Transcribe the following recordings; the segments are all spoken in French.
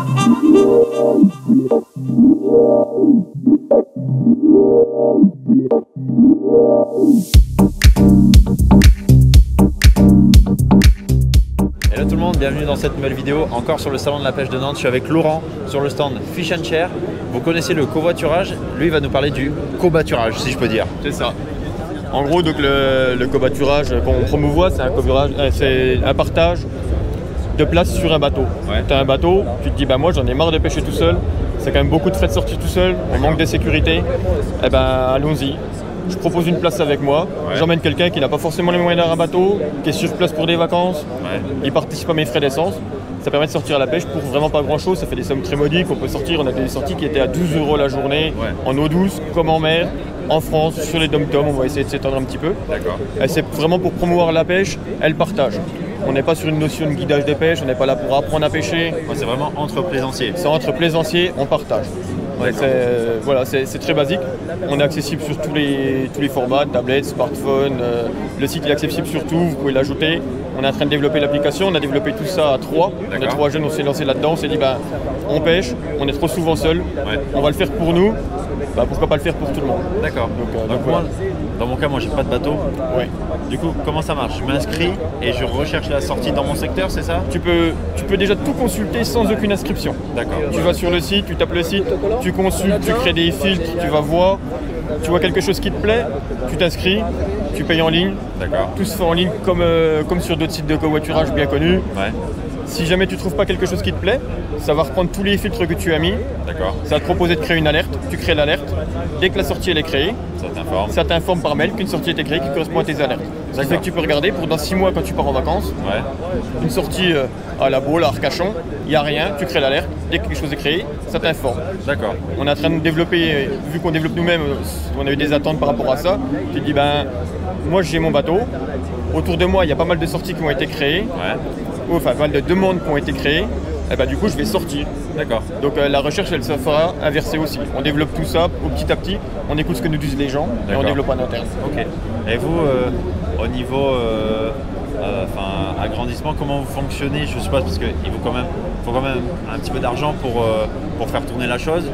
Hello tout le monde, bienvenue dans cette nouvelle vidéo, encore sur le salon de la pêche de Nantes. Je suis avec Laurent sur le stand Fish and Chair. Vous connaissez le covoiturage, lui il va nous parler du cobaturage si je peux dire. C'est ça. En gros, donc le, le covoiturage qu'on promouvoit, c'est un, euh, c'est un partage de place sur un bateau. Ouais. Tu as un bateau, tu te dis, bah, moi j'en ai marre de pêcher tout seul, c'est quand même beaucoup de frais de sortie tout seul, on manque de sécurité. Eh ben, allons-y. Je propose une place avec moi. Ouais. J'emmène quelqu'un qui n'a pas forcément les moyens d'avoir un bateau, qui est sur place pour des vacances. Ouais. Il participe à mes frais d'essence. Ça permet de sortir à la pêche pour vraiment pas grand chose. Ça fait des sommes très modiques. On peut sortir. On a des sorties qui étaient à 12 euros la journée, en eau douce comme en mer, en France, sur les dom-toms. On va essayer de s'étendre un petit peu. D'accord. Et C'est vraiment pour promouvoir la pêche et le partage. On n'est pas sur une notion de guidage de pêche, on n'est pas là pour apprendre à pêcher. Ouais, c'est vraiment entre plaisanciers. C'est entre plaisanciers, on partage. Ouais, C'est euh, voilà, c'est c'est très basique. On est accessible sur tous les, tous les formats, tablettes, smartphones. euh, le site est accessible sur tout, vous pouvez l'ajouter. On est en train de développer l'application, on a développé tout ça à trois. On est trois jeunes, on s'est lancé là-dedans, on s'est dit ben, on pêche, on est trop souvent seul, Ouais. on va le faire pour nous, ben, pourquoi pas le faire pour tout le monde D'accord. Donc, euh, Donc donc, moi, voilà. Dans mon cas, moi j'ai pas de bateau. Ouais. Du coup, comment ça marche? Je m'inscris et je recherche la sortie dans mon secteur, c'est ça? Tu peux, tu peux déjà tout consulter sans aucune inscription. D'accord. Tu vas sur le site, tu tapes le site, tu consultes, tu crées des filtres, tu vas voir, tu vois quelque chose qui te plaît, tu t'inscris, tu payes en ligne. D'accord. Tout se fait en ligne comme, euh, comme sur d'autres sites de covoiturage bien connus. Ouais. Si jamais tu trouves pas quelque chose qui te plaît, ça va reprendre tous les filtres que tu as mis, D'accord. ça va te proposer de créer une alerte, tu crées l'alerte. Dès que la sortie elle est créée, Ça t'informe. par mail qu'une sortie été créée qui correspond à tes alertes. Ça fait que tu peux regarder pour dans 6 mois quand tu pars en vacances, Ouais. une sortie euh, à la Baule, à Arcachon, il n'y a rien, tu crées l'alerte, dès que quelque chose est créé, ça t'informe. D'accord. On est en train de développer, vu qu'on développe nous-mêmes, euh, on a eu des attentes par rapport à ça. Tu te dis, ben, moi j'ai mon bateau, autour de moi il y a pas mal de sorties qui ont été créées, Ouais. ou, enfin pas mal de demandes qui ont été créées, et ben, du coup je vais sortir. D'accord. Donc euh, la recherche elle se fera inversée aussi. On développe tout ça au petit à petit, on écoute ce que nous disent les gens et on développe en interne. Ok. Et vous, euh, au niveau euh, enfin, agrandissement, comment vous fonctionnez? Je sais pas, parce qu'il faut quand même, faut quand même un petit peu d'argent pour, pour faire tourner la chose.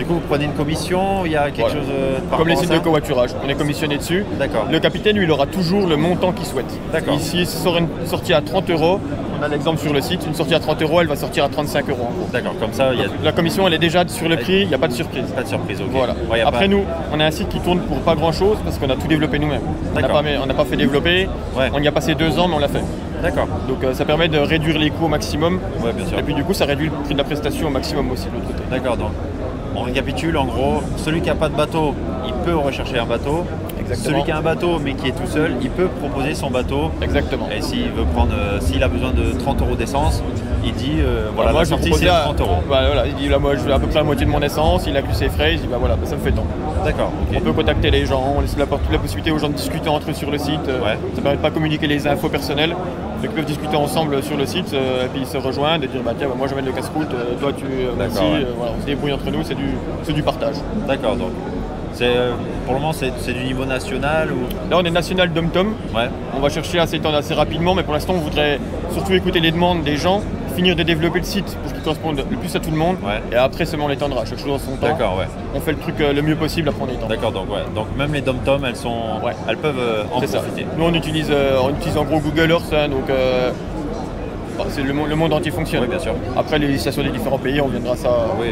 Du coup, vous prenez une commission, il y a quelque Voilà. chose euh, Comme les sites de covoiturage, on est commissionné dessus. D'accord. Le capitaine, lui, il aura toujours le montant qu'il souhaite. D'accord. Ici, si sort une sortie à 30 euros, on a l'exemple sur le site, une sortie à 30 euros, elle va sortir à 35 euros. D'accord, comme ça, il n'y a La commission, elle est déjà sur le prix, il n'y a pas de surprise. pas de surprise. Voilà. Ouais, y Après pas- nous, on a un site qui tourne pour pas grand chose parce qu'on a tout développé nous-mêmes. On n'a pas, fait développer, Ouais. on y a passé deux ans mais on l'a fait. D'accord. Donc euh, ça permet de réduire les coûts au maximum Ouais, bien sûr. et puis du coup ça réduit le prix de la prestation au maximum aussi de l'autre côté. D'accord, donc on récapitule en gros, celui qui n'a pas de bateau, il peut rechercher un bateau. Exactement. Celui qui a un bateau mais qui est tout seul, il peut proposer son bateau. Exactement. Et s'il veut prendre, euh, s'il a besoin de 30 euros d'essence, il dit euh, voilà, moi la sortie c'est à- 30 euros. Voilà, voilà, il dit là moi je veux à peu près la moitié de mon essence, il a vu ses frais, il dit bah voilà, bah, ça me fait tant. D'accord. On peut contacter les gens, on laisse la, la possibilité aux gens de discuter entre eux sur le site. euh, Ouais. Ça permet de pas communiquer les infos personnelles. Donc ils peuvent discuter ensemble sur le site euh, et puis se rejoindre et dire bah tiens bah, moi j'amène le casse-route, euh, toi tu vas-y, ouais. voilà, on se débrouille entre nous, c'est du, du partage. D'accord, donc pour le moment c'est c'est du niveau national ou? Là on est national dom-tom, ouais. on va chercher à s'étendre assez rapidement mais pour l'instant on voudrait surtout écouter les demandes des gens, finir de développer le site pour qu'il corresponde le plus à tout le monde Ouais. et après seulement on l'étendra, chaque chose dans son temps. D'accord, ouais. On fait le truc euh, le mieux possible après on étend. D'accord, donc ouais. Donc même les dom-toms, elles sont, Ouais. elles peuvent euh, en ça. profiter. Nous on utilise, euh, on utilise en gros Google Earth, hein, donc bah, c'est le, monde- le monde entier fonctionne. Oui, bien sûr. Après les législations des différents pays, on viendra ça. Oui,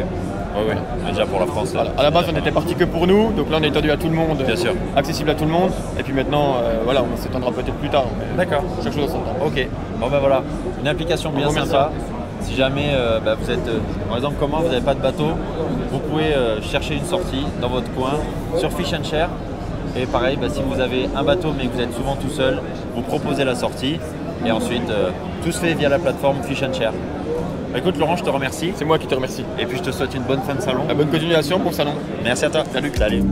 oui, oui. Déjà pour la France. Voilà. À la base on déjà était parti que pour nous, donc là on est étendu à tout le monde, Bien sûr. accessible à tout le monde, et puis maintenant euh, voilà, on s'étendra peut-être plus tard. D'accord. Chaque chose dans son temps. Ok, bon ben voilà, une application bien sympa. Si jamais euh, bah, vous êtes, euh, par exemple comme moi, vous n'avez pas de bateau, vous pouvez chercher une sortie dans votre coin sur Fish and Share. Et pareil, bah, si vous avez un bateau mais que vous êtes souvent tout seul, vous proposez la sortie. Et ensuite, tout se fait via la plateforme Fish and Share. Bah, écoute Laurent, je te remercie. C'est moi qui te remercie. Et puis je te souhaite une bonne fin de salon. La bonne continuation pour le salon. Merci à toi. Salut. Salut.